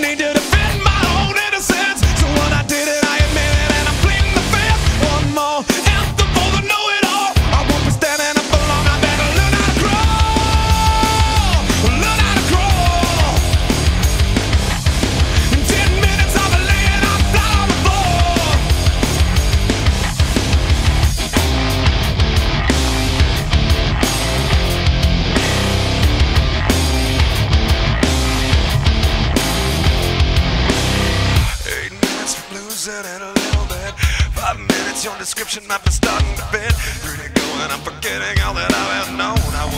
need it. It a little bit. Five minutes, your description might be starting to fit. Three to go, and I'm forgetting all that I've known. I